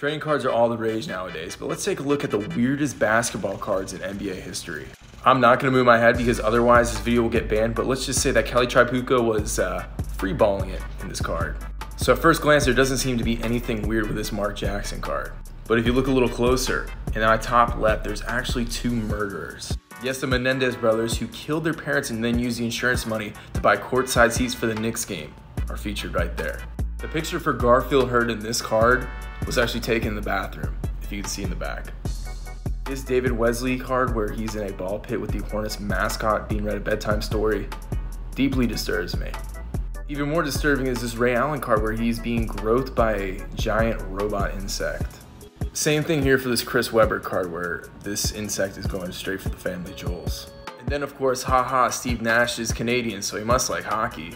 Trading cards are all the rage nowadays, but let's take a look at the weirdest basketball cards in NBA history. I'm not gonna move my head because otherwise this video will get banned, but let's just say that Kelly Tripucka was uh, free balling it in this card. So at first glance, there doesn't seem to be anything weird with this Mark Jackson card. But if you look a little closer, in my top left, there's actually two murderers. Yes, the Menendez brothers, who killed their parents and then used the insurance money to buy courtside seats for the Knicks game, are featured right there. The picture for Garfield Heard in this card was actually taken in the bathroom, if you can see in the back. This David Wesley card, where he's in a ball pit with the Hornets mascot being read a bedtime story, deeply disturbs me. Even more disturbing is this Ray Allen card where he's being growthed by a giant robot insect. Same thing here for this Chris Webber card where this insect is going straight for the family jewels. And then of course, haha, Steve Nash is Canadian, so he must like hockey.